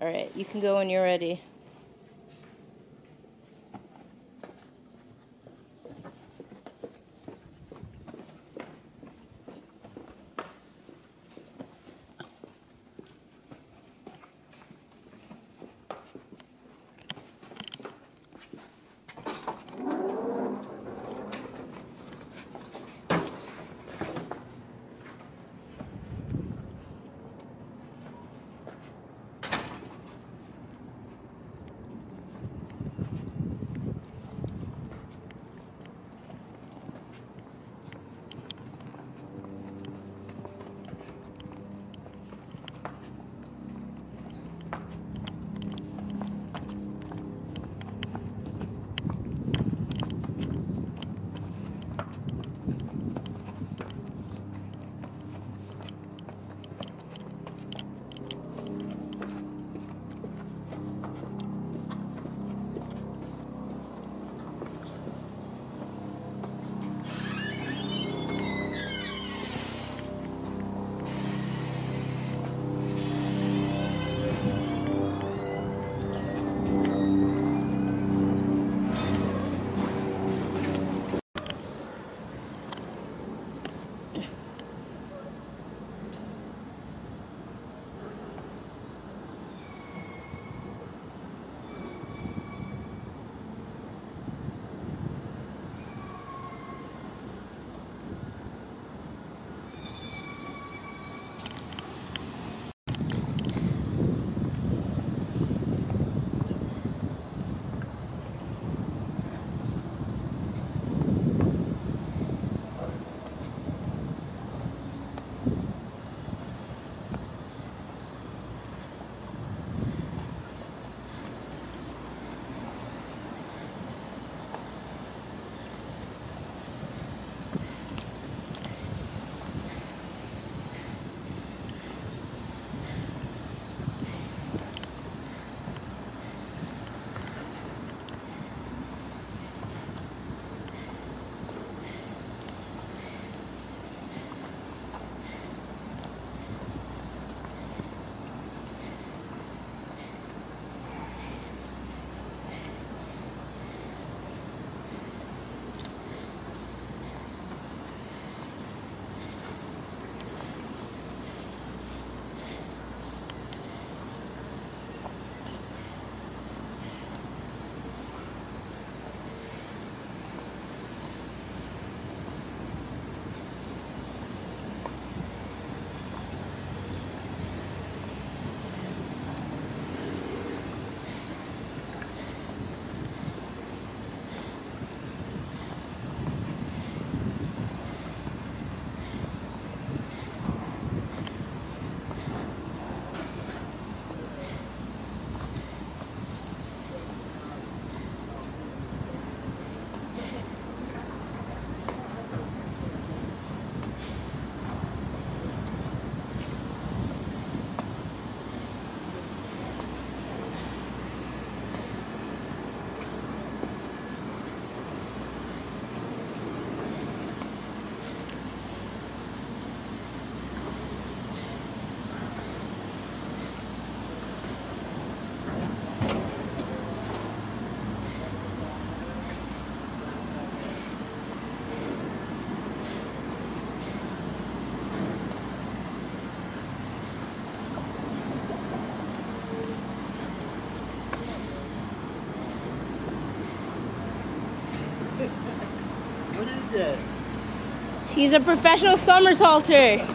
Alright, you can go when you're ready. She's a professional somersaulter.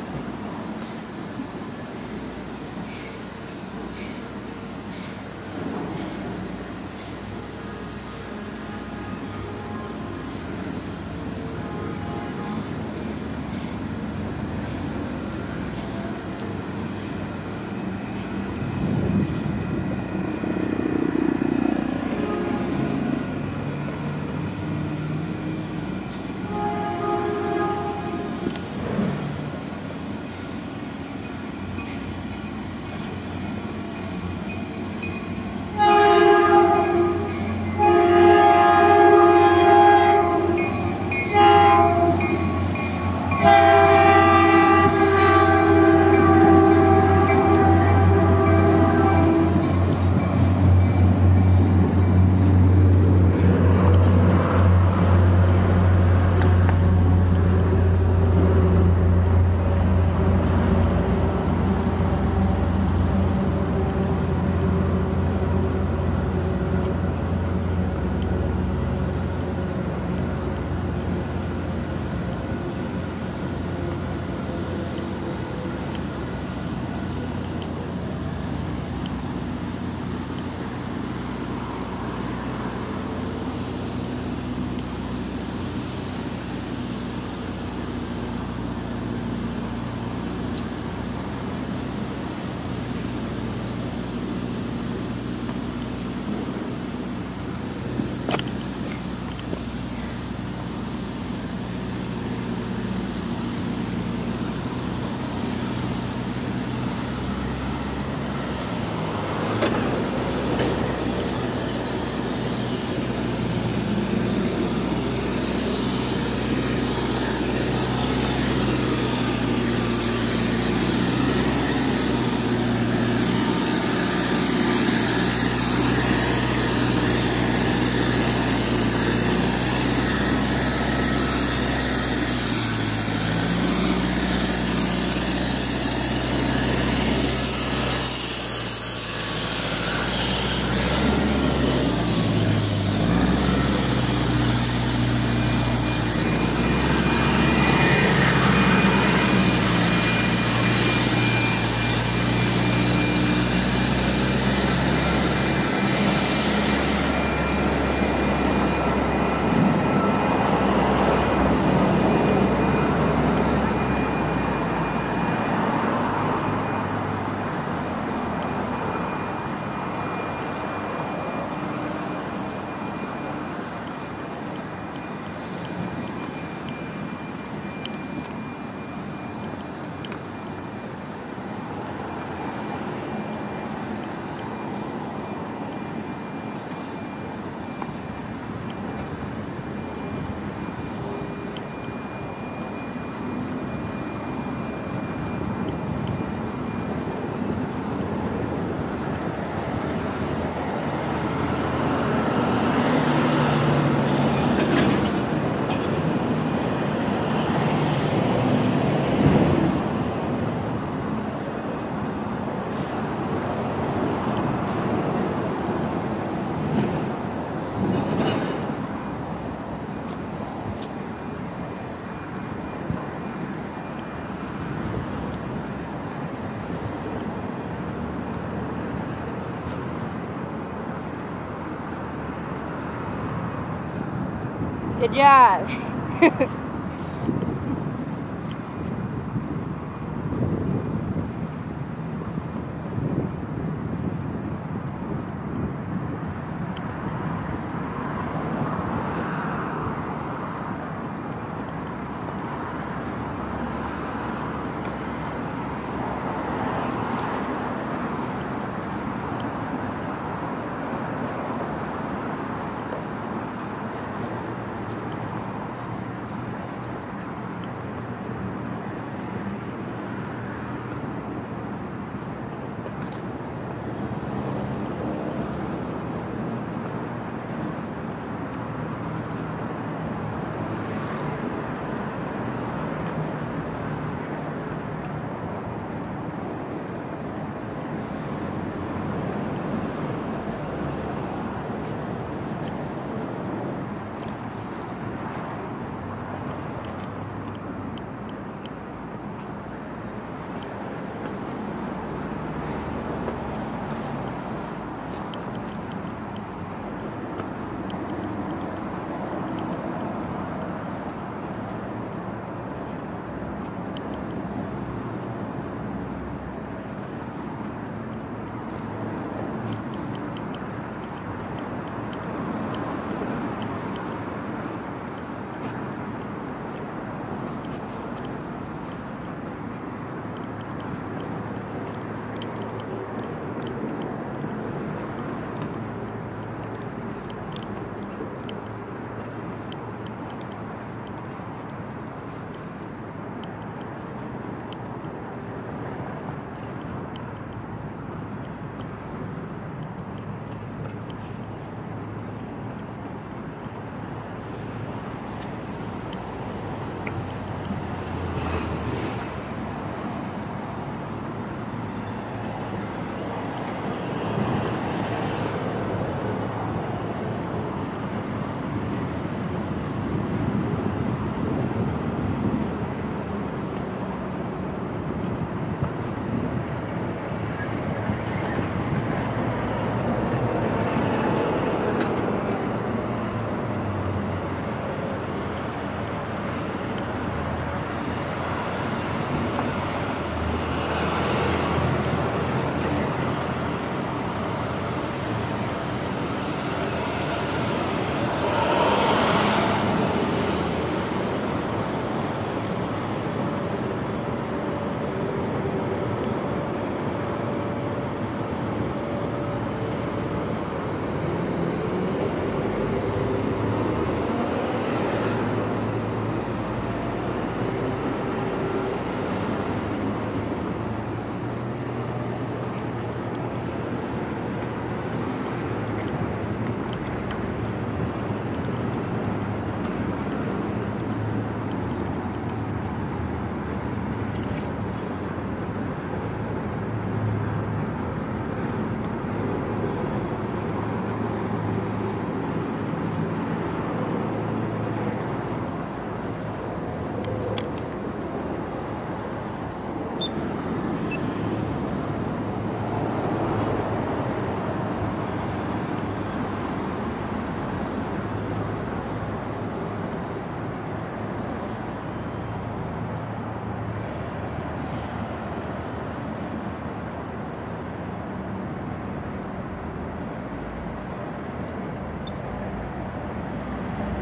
Good job.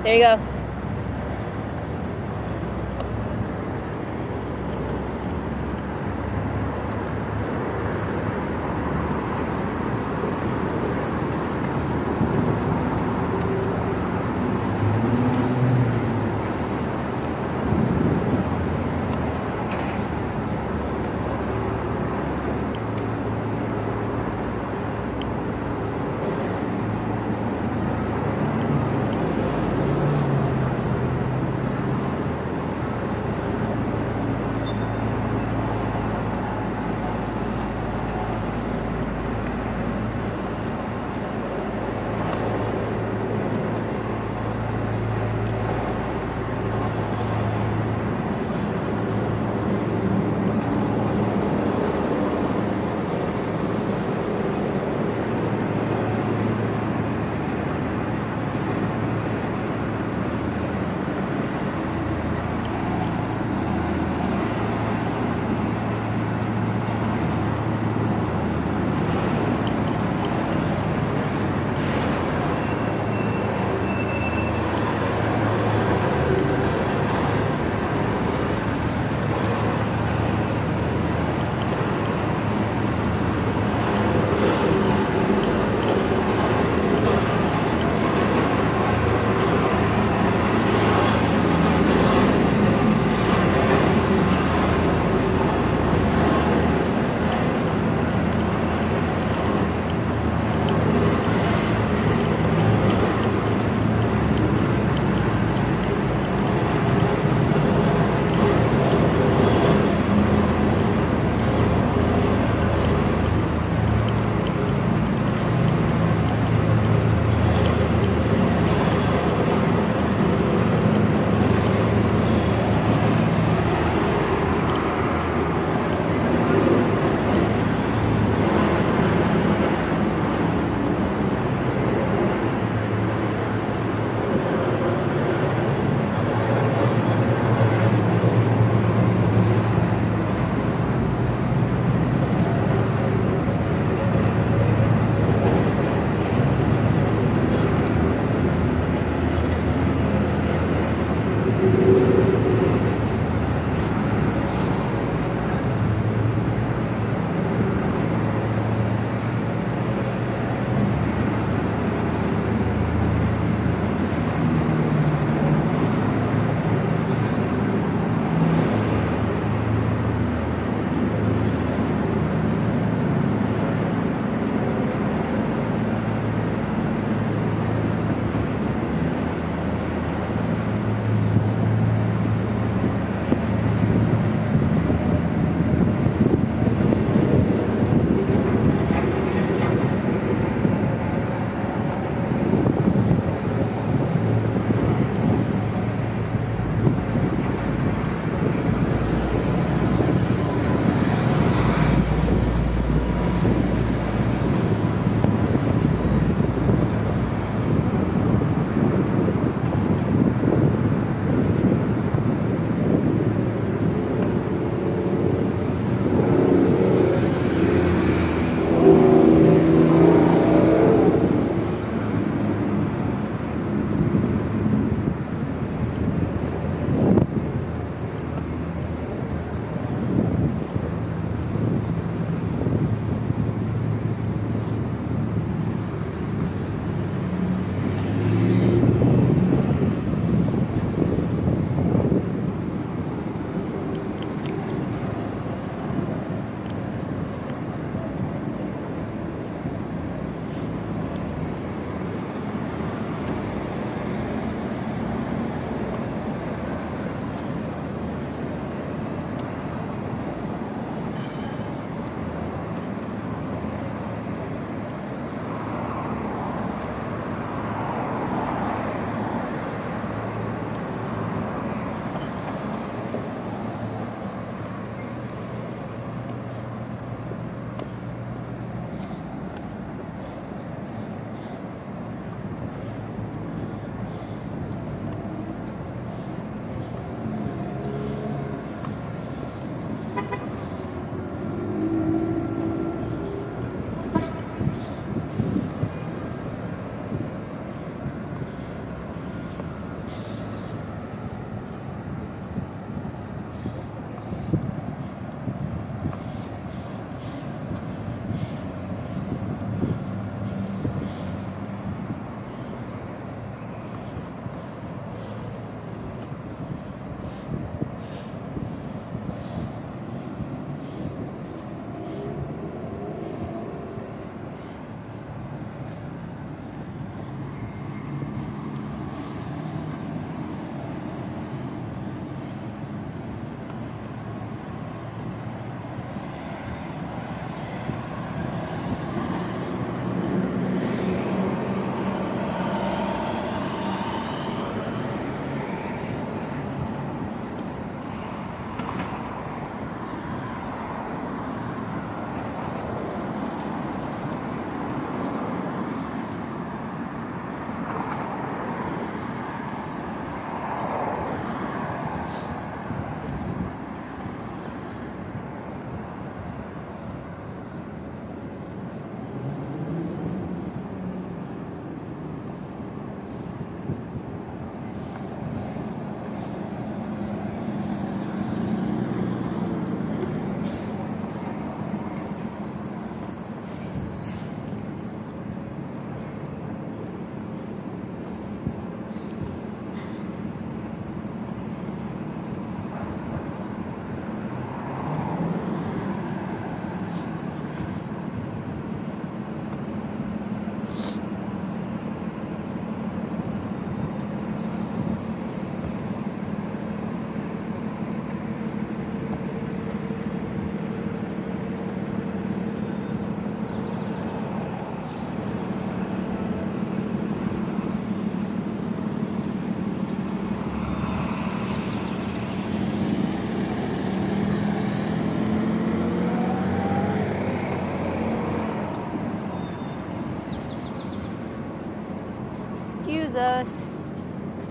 There you go.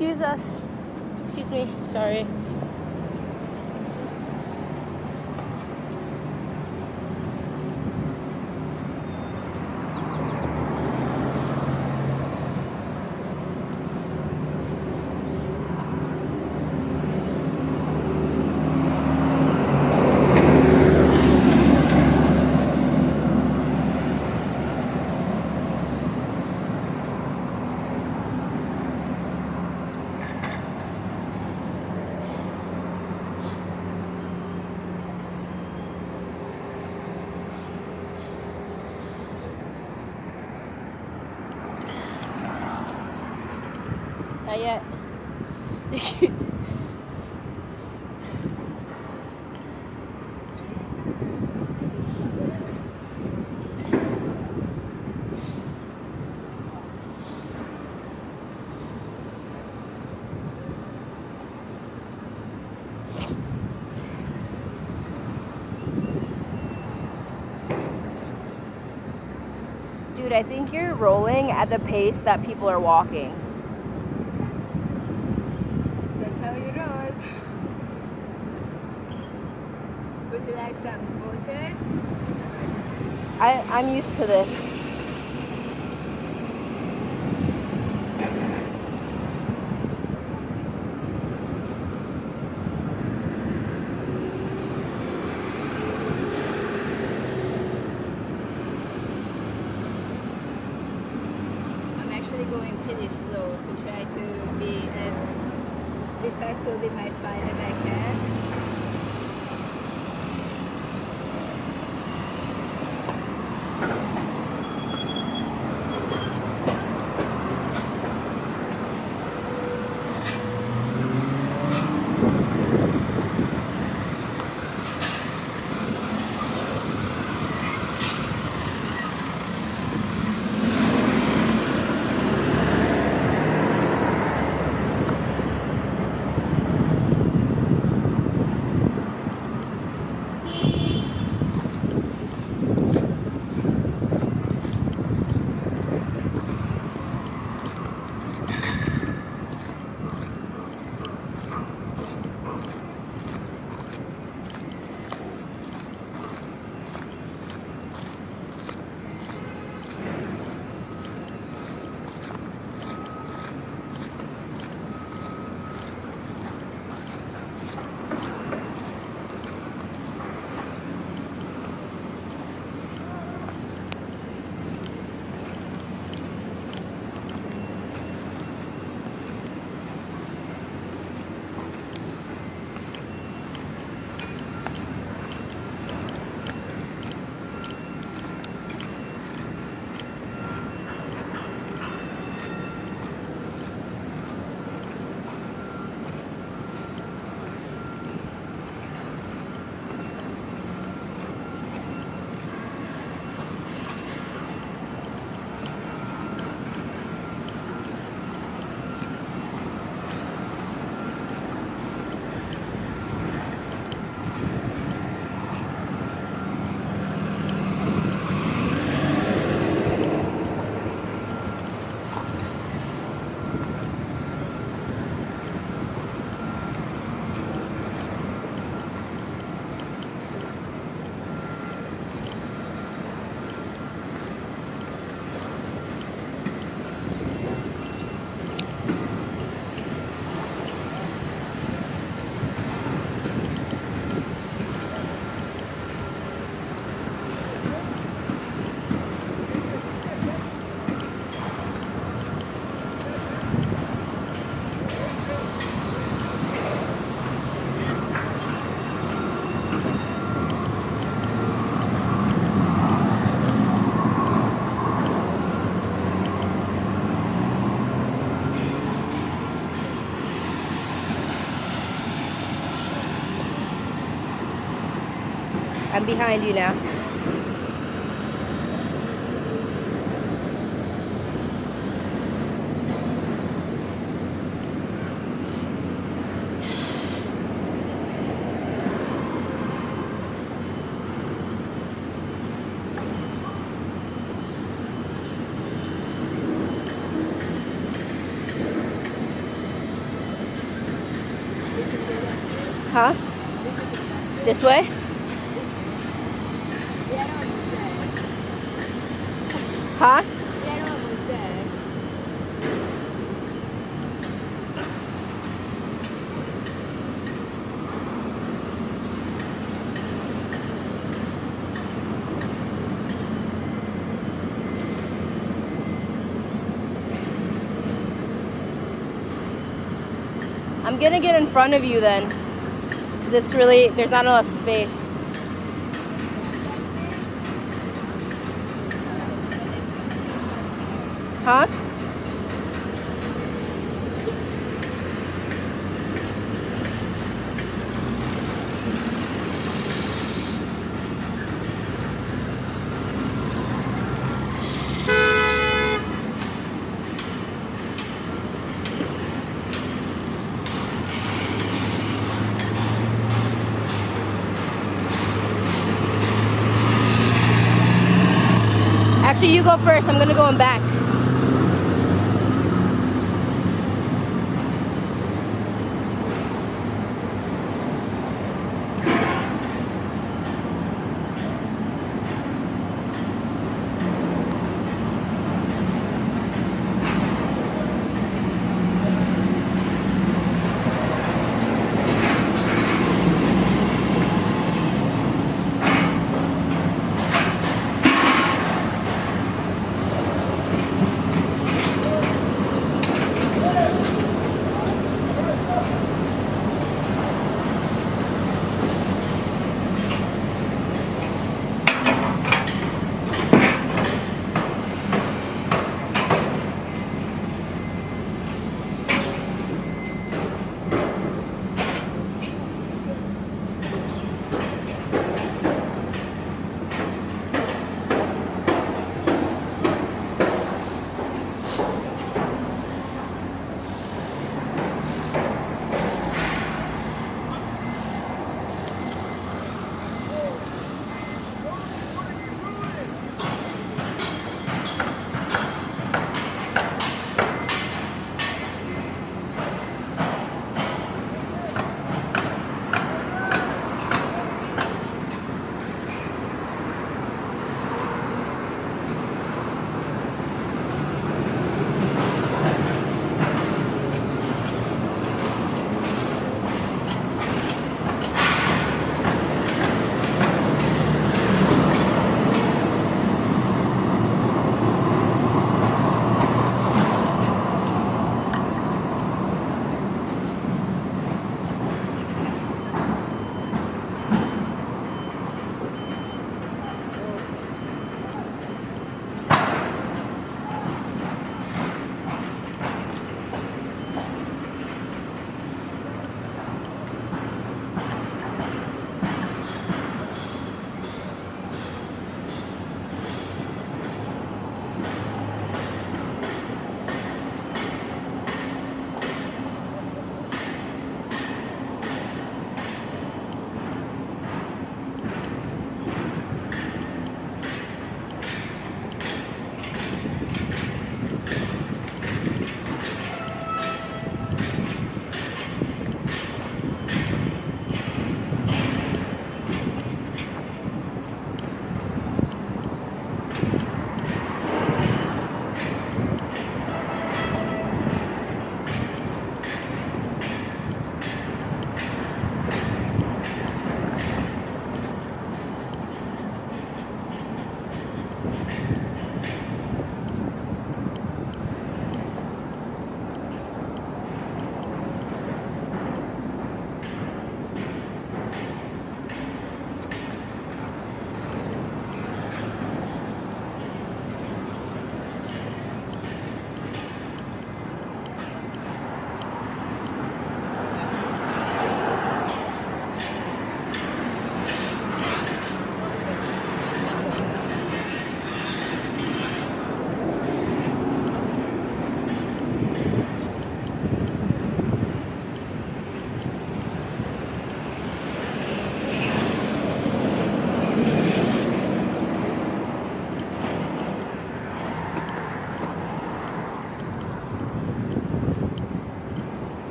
Excuse us. Excuse me. Sorry. Yet. Dude, I think you're rolling at the pace that people are walking. I'm used to this. I'm actually going pretty slow to try to be as respectful with my spine as I can. I'm behind you now. Huh? This way? I'm gonna get in front of you then. Because it's really, there's not enough space. Huh? Actually, you go first. I'm gonna go in back.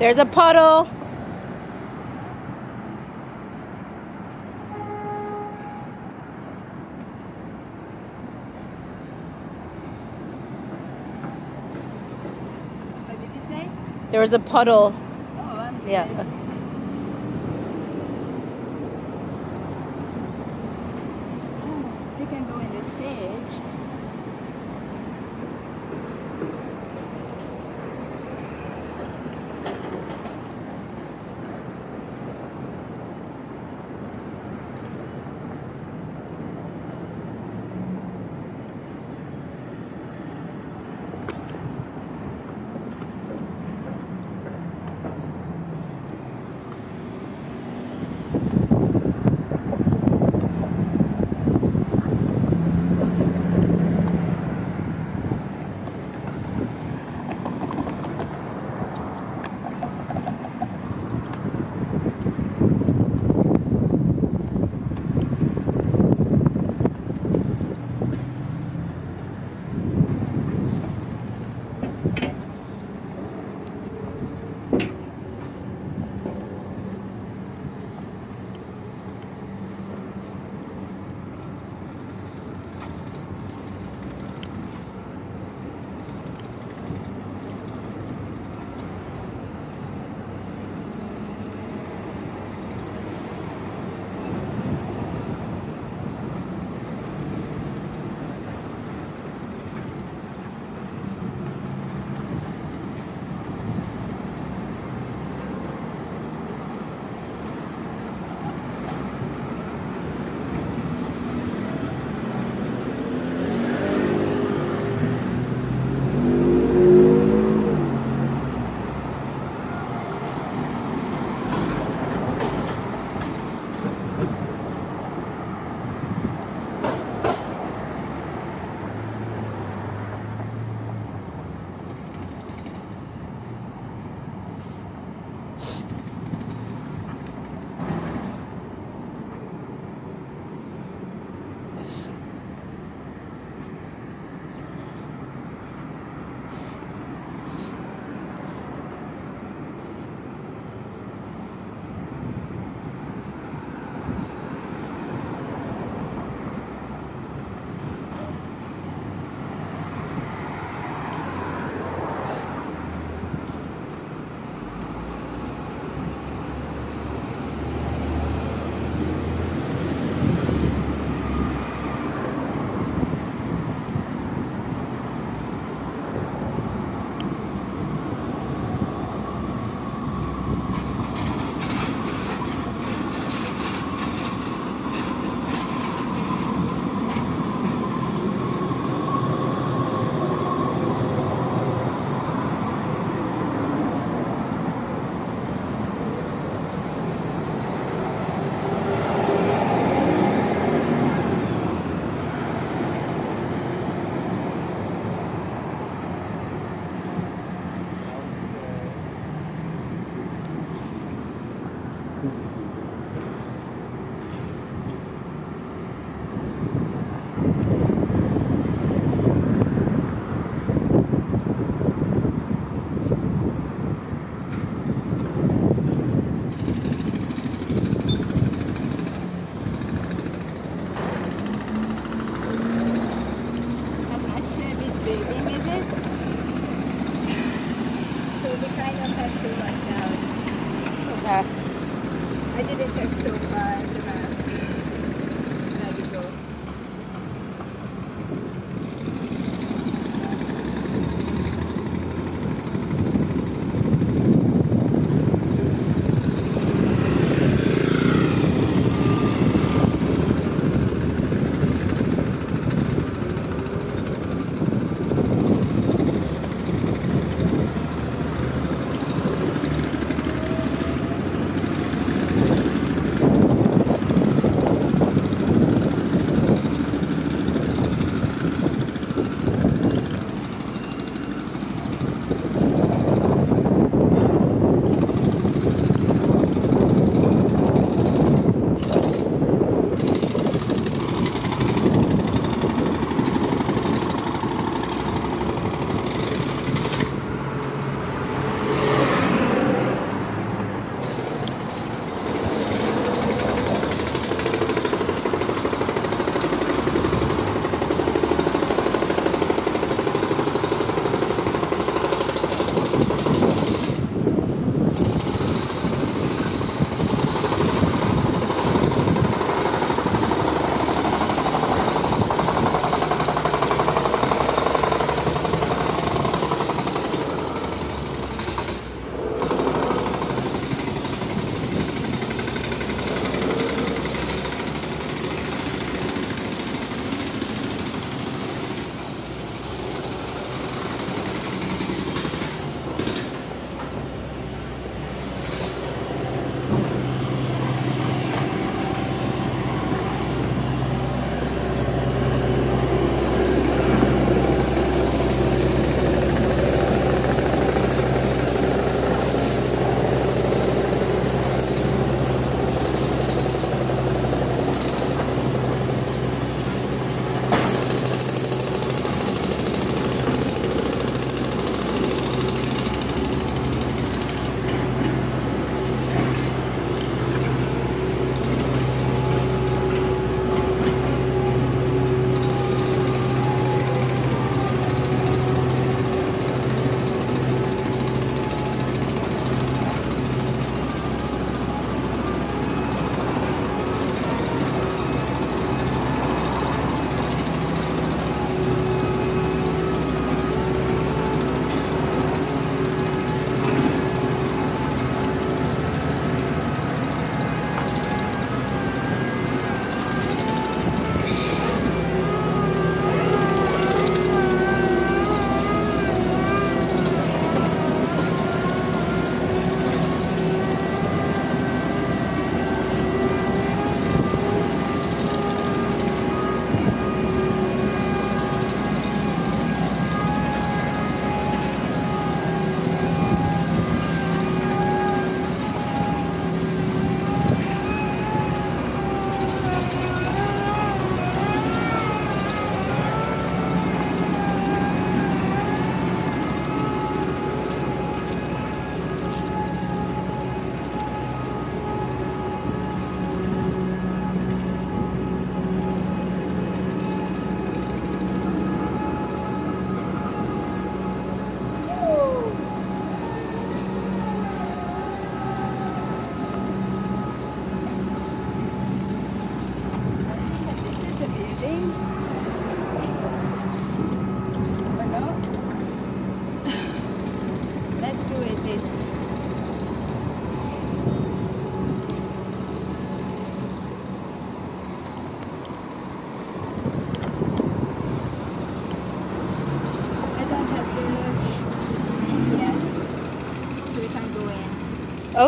There's a puddle. What did you say? There was a puddle. Oh, I'm Yeah.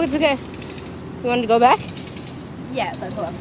It's okay. You want to go back? Yeah, let's go.